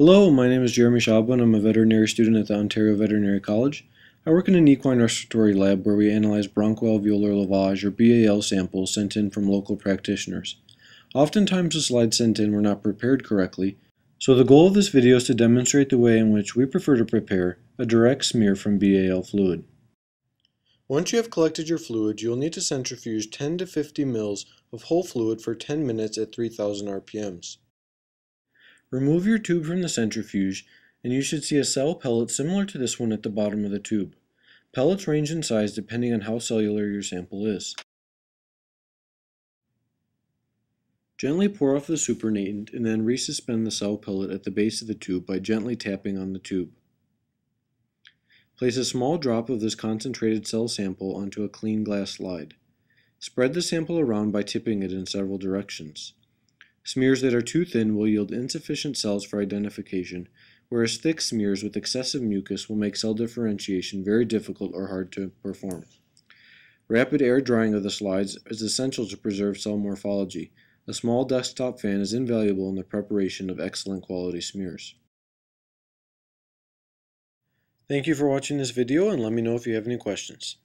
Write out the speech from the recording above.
Hello, my name is Jeremy Shaba. I'm a veterinary student at the Ontario Veterinary College. I work in an equine respiratory lab where we analyze bronchoalveolar lavage or BAL samples sent in from local practitioners. Oftentimes the slides sent in were not prepared correctly, so the goal of this video is to demonstrate the way in which we prefer to prepare a direct smear from BAL fluid. Once you have collected your fluid, you will need to centrifuge 10 to 50 mils of whole fluid for 10 minutes at 3000 RPMs. Remove your tube from the centrifuge and you should see a cell pellet similar to this one at the bottom of the tube. Pellets range in size depending on how cellular your sample is. Gently pour off the supernatant and then resuspend the cell pellet at the base of the tube by gently tapping on the tube. Place a small drop of this concentrated cell sample onto a clean glass slide. Spread the sample around by tipping it in several directions. Smears that are too thin will yield insufficient cells for identification, whereas thick smears with excessive mucus will make cell differentiation very difficult or hard to perform. Rapid air drying of the slides is essential to preserve cell morphology. A small desktop fan is invaluable in the preparation of excellent quality smears. Thank you for watching this video and let me know if you have any questions.